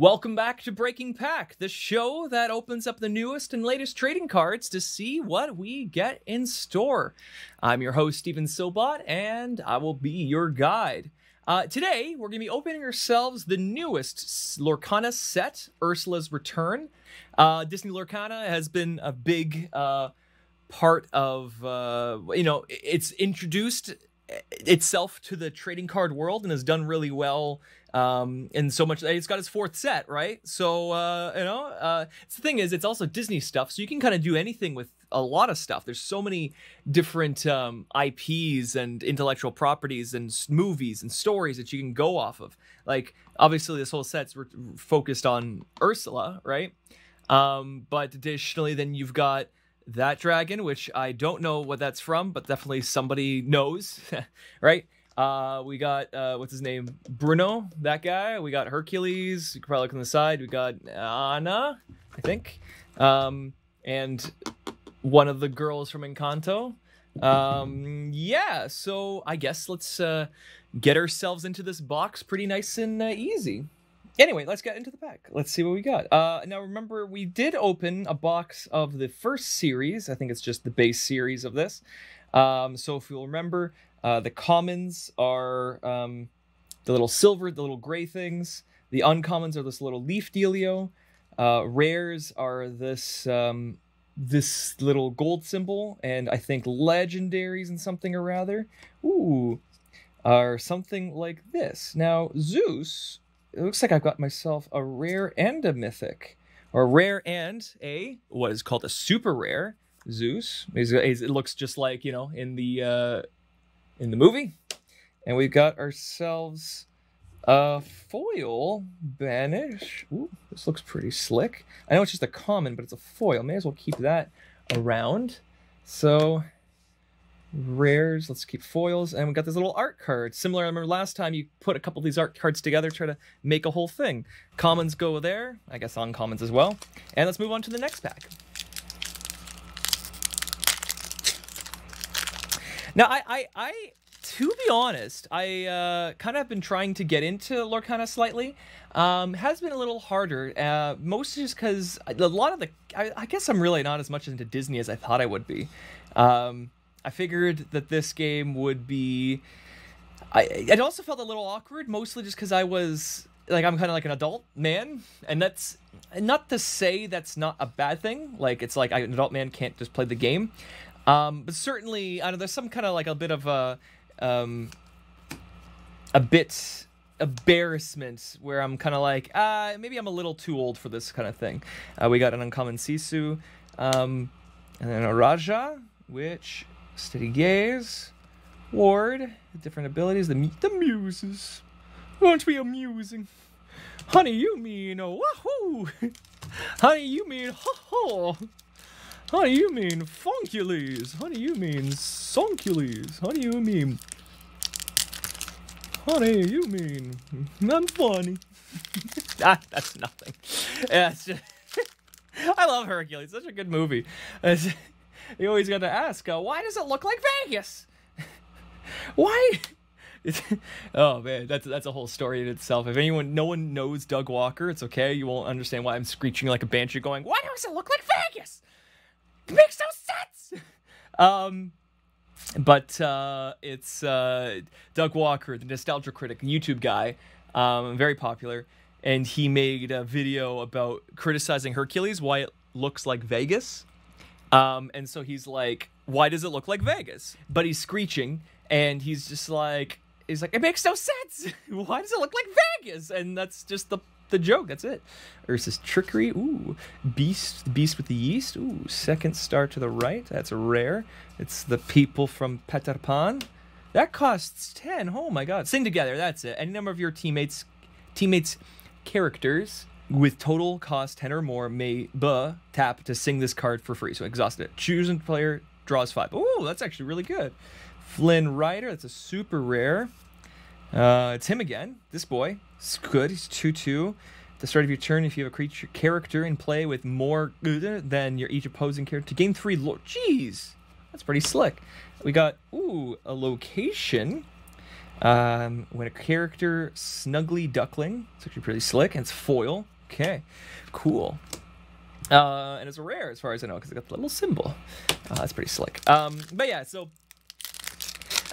Welcome back to Breaking Pack, the show that opens up the newest and latest trading cards to see what we get in store. I'm your host, Stevan Sobot, and I will be your guide. Uh, today, we're going to be opening ourselves the newest Lorcana set, Ursula's Return. Uh, Disney Lorcana has been a big uh, part of, uh, you know, it's introduced itself to the trading card world and has done really well um and so much it's got its fourth set right? So uh you know uh the thing is it's also disney stuff so you can kind of do anything with a lot of stuff. There's so many different um ips and intellectual properties and movies and stories that you can go off of. Like obviously this whole set's re- focused on ursula right? Um but additionally then you've got that dragon, which I don't know what that's from, but definitely somebody knows, right? Uh, we got uh, what's his name, Bruno, that guy. We got Hercules. You can probably look on the side. We got Anna, I think, um, and one of the girls from Encanto. Um, yeah, so I guess let's uh, get ourselves into this box pretty nice and uh, easy anyway, let's get into the pack. Let's see what we got. Uh, now, remember, we did open a box of the first series. I think it's just the base series of this. Um, so if you'll remember, uh, the commons are um, the little silver, the little gray things. The uncommons are this little leaf dealio. Uh, rares are this um, this little gold symbol, and I think legendaries and something or rather. Ooh, are something like this. Now, Zeus it looks like I've got myself a rare and a mythic, or rare and a what is called a super rare Zeus. It looks just like you know in the uh, in the movie, and we've got ourselves a foil banish. Ooh, this looks pretty slick. I know it's just a common, but it's a foil. May as well keep that around. So rares. Let's keep foils, and we got this little art card. Similar, I remember last time you put a couple of these art cards together, try to make a whole thing. Commons go there, I guess uncommons as well. And let's move on to the next pack. Now, I, I, I to be honest, I uh, kind of have been trying to get into Lorcana slightly. Um, has been a little harder, uh, mostly just because a lot of the. I, I, guess I'm really not as much into Disney as I thought I would be. Um, I figured that this game would be. I it also felt a little awkward, mostly just because I was like I'm kind of like an adult man, and that's not to say that's not a bad thing. Like it's like an adult man can't just play the game, um, but certainly I don't know. There's some kind of like a bit of a um, a bit embarrassment where I'm kind of like, uh, maybe I'm a little too old for this kind of thing. Uh, we got an uncommon Sisu, um, and then a Rajah, which Steady gaze. Ward. Different abilities. The, the muses. Won't be amusing. Honey, you mean oh, wahoo. Honey, you mean ho ho. Honey, you mean funkules. Honey, you mean sonkules. Honey, you mean... Honey, you mean... I'm funny. ah, that's nothing. Yeah. I love Hercules. Such a good movie. you always got to ask, uh, why does it look like Vegas? why? oh man, that's that's a whole story in itself. If anyone, no one knows Doug Walker, it's okay. You won't understand why I'm screeching like a banshee, going, "Why does it look like Vegas?" It makes no sense. um, but uh, it's uh, Doug Walker, the nostalgia critic, YouTube guy, um, very popular, and he made a video about criticizing Hercules, why it looks like Vegas. Um, and so he's like, why does it look like Vegas? But he's screeching and he's just like, he's like, it makes no sense. why does it look like Vegas? And that's just the the joke. That's it. Ursula's trickery. Ooh, beast, the beast with the yeast. Ooh, second star to the right. That's rare. It's the people from Peter Pan. That costs ten. Oh my God. Sing together. That's it. Any number of your teammates, teammates, characters with total cost 10 or more may buh, tap to sing this card for free. So exhaust it. Choose a player draws five. Oh, that's actually really good. Flynn Rider, that's a super rare. Uh, it's him again. This boy. It's good. He's 2 2. At the start of your turn, if you have a creature character in play with more than your each opposing character, to gain three. Lo- Jeez, that's pretty slick. We got ooh a location. Um, when a character Snuggly Duckling, it's actually pretty slick, and it's foil. Okay, cool. Uh, and it's rare as far as I know because it got the little symbol. Uh, that's pretty slick. Um, but yeah, so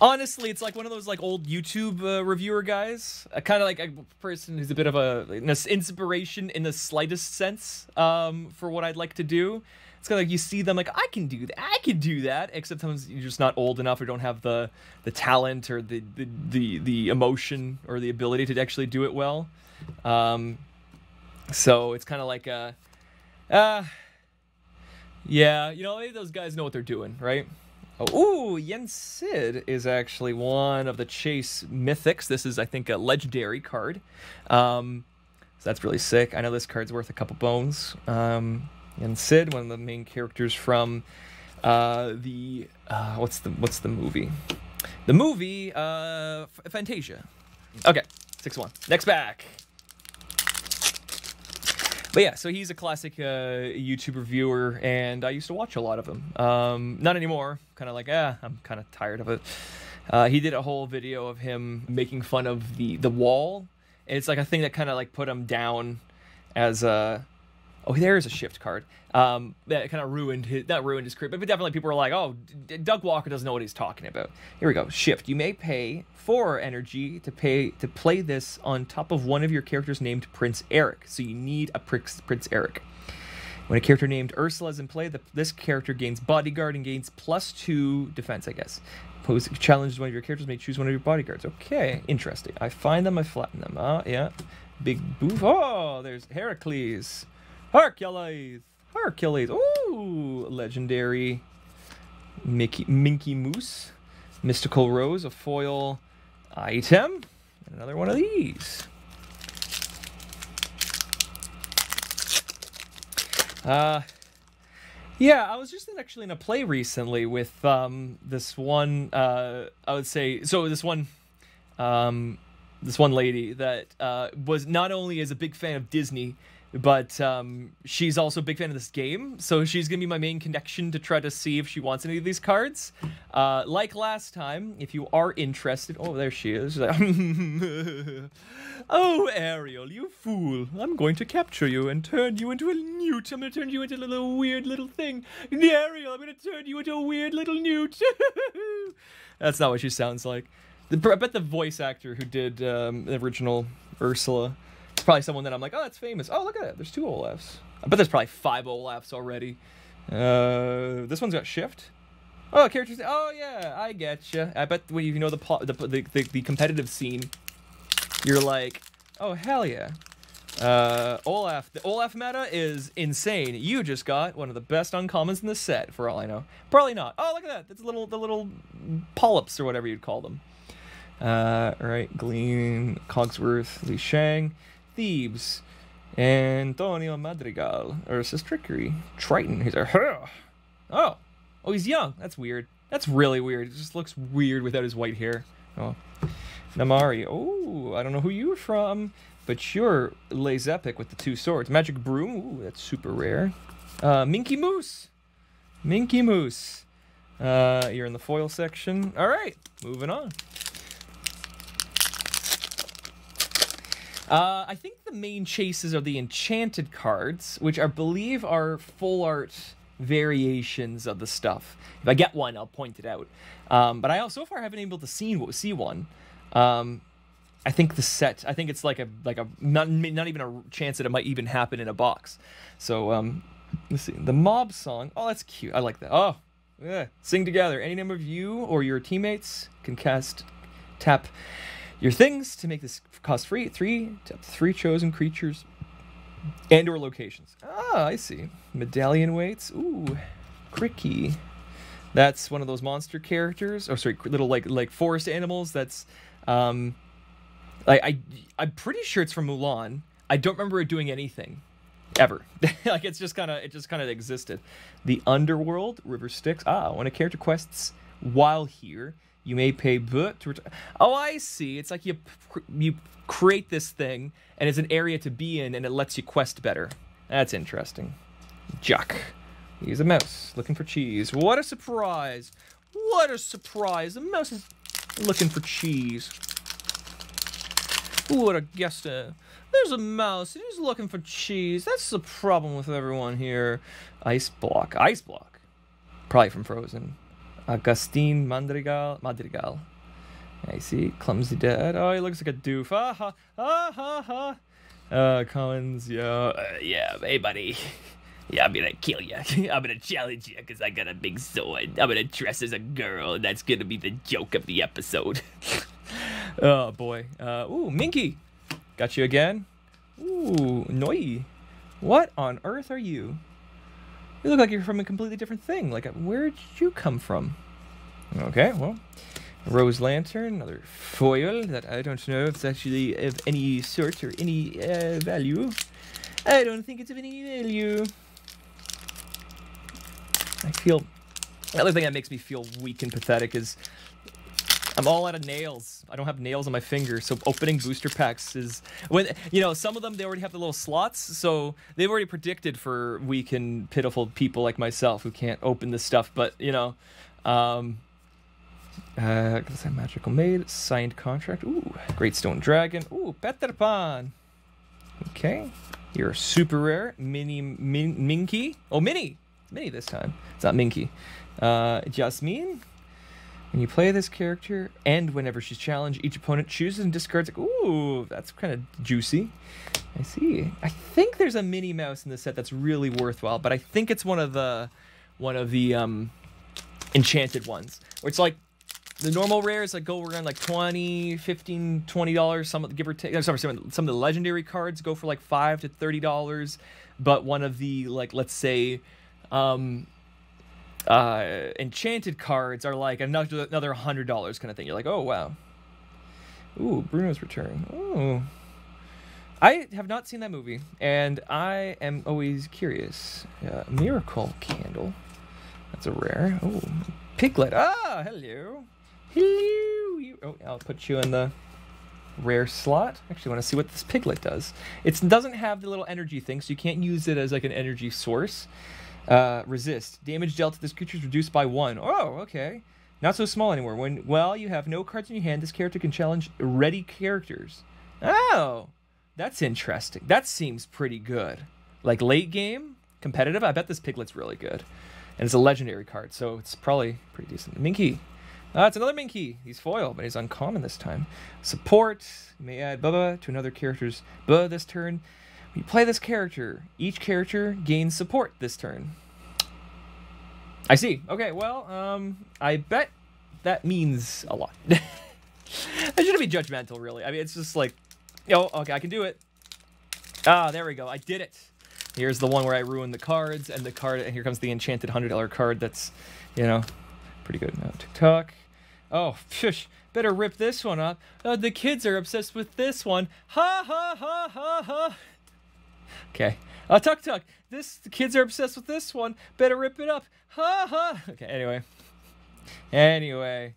honestly, it's like one of those like old YouTube uh, reviewer guys, uh, kind of like a person who's a bit of a an inspiration in the slightest sense um, for what I'd like to do. It's kind of like you see them like I can do that, I can do that. Except sometimes you're just not old enough or don't have the the talent or the the the, the emotion or the ability to actually do it well. Um, so it's kind of like a, uh, yeah, you know, those guys know what they're doing, right? Oh, ooh, Yensid is actually one of the Chase Mythics. This is, I think, a legendary card. Um, so that's really sick. I know this card's worth a couple bones. Um, Yensid, one of the main characters from uh, the uh, what's the what's the movie? The movie uh, Fantasia. Okay, six one. Next back. But yeah, so he's a classic uh, YouTube reviewer, and I used to watch a lot of him. Um, not anymore. Kind of like, ah, I'm kind of tired of it. Uh, he did a whole video of him making fun of the the wall. And it's like a thing that kind of like put him down as a Oh, there is a shift card. Um, that kind of ruined his, not ruined his career, but definitely people were like, oh, Doug Walker doesn't know what he's talking about. Here we go. Shift. You may pay four energy to pay to play this on top of one of your characters named Prince Eric. So you need a Prince, Prince Eric. When a character named Ursula is in play, the, this character gains bodyguard and gains plus two defense, I guess. Pose challenges one of your characters may choose one of your bodyguards. Okay, interesting. I find them, I flatten them. Ah, uh, yeah. Big boof. Oh, there's Heracles. Hercules! Hercules! Ooh! Legendary Mickey, Minky Moose. Mystical Rose, a foil item. And another one of these. Uh, yeah, I was just actually in a play recently with um, this one, uh, I would say, so this one, um, this one lady that uh, was not only as a big fan of Disney, but um, she's also a big fan of this game, so she's gonna be my main connection to try to see if she wants any of these cards. Uh, like last time, if you are interested, oh there she is. oh Ariel, you fool! I'm going to capture you and turn you into a newt. I'm gonna turn you into a little weird little thing. Ariel, I'm gonna turn you into a weird little newt. That's not what she sounds like. I bet the voice actor who did um, the original Ursula it's probably someone that I'm like, oh, that's famous. Oh, look at that. There's two Olafs. I bet there's probably five Olafs already. Uh, this one's got shift. Oh, characters. Oh yeah, I get you. I bet when you know the, the the, the competitive scene, you're like, oh hell yeah. Uh, Olaf. The Olaf meta is insane. You just got one of the best uncommons in the set, for all I know. Probably not. Oh, look at that. That's little the little polyps or whatever you'd call them. Uh, right, Glean, Cogsworth, Li Shang. Thebes. Antonio Madrigal. Ursula's Trickery. Triton. He's a huh. Oh. Oh, he's young. That's weird. That's really weird. It just looks weird without his white hair. Oh. Namaari. Oh, I don't know who you're from, but you're Les Epic with the two swords. Magic Broom. Ooh, that's super rare. Uh, Minky Moose. Minky Moose. Uh, you're in the foil section. All right, moving on. Uh, I think the main chases are the enchanted cards, which I believe are full art variations of the stuff. If I get one, I'll point it out. Um, but I so far haven't been able to see see one. Um, I think the set. I think it's like a like a not not even a chance that it might even happen in a box. So um, let's see the mob song. Oh, that's cute. I like that. Oh, yeah. Sing together. Any number of you or your teammates can cast tap your things to make this cost free three to three chosen creatures and or locations. Ah, I see. Medallion weights. Ooh, Cri-Kee. That's one of those monster characters. Oh, sorry, little like like forest animals. That's um, I, I I'm pretty sure it's from Mulan. I don't remember it doing anything ever. like it's just kind of it just kind of existed. The underworld, river Styx. Ah, when a character quests while here, you may pay but to. Oh, I see. It's like you you create this thing, and it's an area to be in, and it lets you quest better. That's interesting. Jaq. He's a mouse looking for cheese. What a surprise! What a surprise! The mouse is looking for cheese. Would have guessed? There's a mouse. He's looking for cheese. That's the problem with everyone here. Ice block. Ice block. Probably from Frozen. Agustin Madrigal. Madrigal. I see. Clumsy Dad. Oh, he looks like a doof. Ah ha. Ah ha ha. Uh, Collins. Yeah. Uh, yeah. Hey, buddy. Yeah, I'm gonna kill you. I'm gonna challenge you because I got a big sword. I'm gonna dress as a girl, and that's gonna be the joke of the episode. oh boy. Uh, ooh, Minky. Got you again. Ooh, Noi. What on earth are you? You look like you're from a completely different thing. Like, where'd you come from? Okay, well, Rose Lantern, another foil that I don't know if it's actually of any sort or any uh, value. I don't think it's of any value. I feel... The other thing that makes me feel weak and pathetic is I'm all out of nails. I don't have nails on my fingers, so opening booster packs is when you know some of them they already have the little slots, so they've already predicted for weak and pitiful people like myself who can't open this stuff. But you know, um, uh, magical maid signed contract. Ooh, great stone dragon. Ooh, Peter Pan. Okay, you're super rare. Mini min, Minky. Oh, Mini. Mini this time. It's not Minky. Uh, Jasmine. When you play this character, and whenever she's challenged, each opponent chooses and discards. Like, ooh, that's kind of juicy. I see. I think there's a Minnie Mouse in the set that's really worthwhile, but I think it's one of the one of the um, enchanted ones, where it's like the normal rares like go around like 20 15 20 dollars some give or take sorry, some of the legendary cards go for like 5 to 30 dollars but one of the like let's say um uh, enchanted cards are like another another hundred dollars kind of thing. You're like, oh wow. Ooh, Bruno's Return. Ooh. I have not seen that movie, and I am always curious. Uh, Miracle Candle. That's a rare. Oh, Piglet. Ah, hello. Hello. Oh, I'll put you in the rare slot. Actually, want to see what this Piglet does. It doesn't have the little energy thing, so you can't use it as like an energy source. Uh, resist. Damage dealt to this creature is reduced by one. Oh, okay. Not so small anymore. When well, you have no cards in your hand, this character can challenge ready characters. Oh, that's interesting. That seems pretty good. Like late game, competitive. I bet this piglet's really good, and it's a legendary card, so it's probably pretty decent. Minky. Ah, it's another Minky. He's foil, but he's uncommon this time. Support. May add Bubba to another character's Bubba this turn. You play this character, each character gains support this turn. I see. Okay, well, um, I bet that means a lot. I shouldn't be judgmental, really. I mean, it's just like, oh, okay, I can do it. Ah, there we go. I did it. Here's the one where I ruined the cards, and the card, and here comes the enchanted $100 card that's, you know, pretty good. Now, TikTok. Oh, pshush. Better rip this one up. Uh, the kids are obsessed with this one. Ha ha ha ha ha. Okay. Uh, Tuk Tuk. This the kids are obsessed with this one. Better rip it up. Ha ha. Okay. Anyway. Anyway.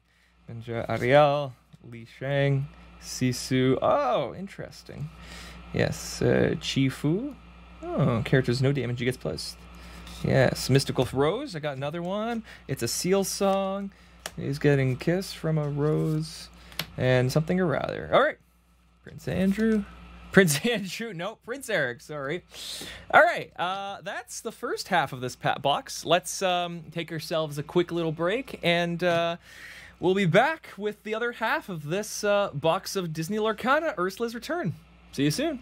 Ninja Ariel, Li Shang, Sisu. Oh, interesting. Yes. Uh, Chifu. Oh, characters no damage. He gets plus. Yes. Mystical Rose. I got another one. It's a seal song. He's getting kiss from a rose and something or rather. All right. Prince Andrew. Prince Andrew, no, Prince Eric, sorry. All right, uh, that's the first half of this pat box. Let's um, take ourselves a quick little break, and uh, we'll be back with the other half of this uh, box of Disney Lorcana, Ursula's Return. See you soon.